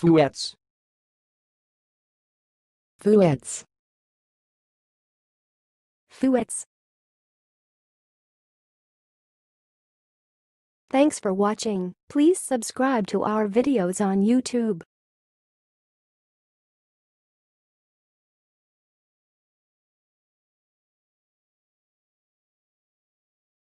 Fouettes. Fouettes. Fouettes. Thanks for watching. Please subscribe to our videos on YouTube.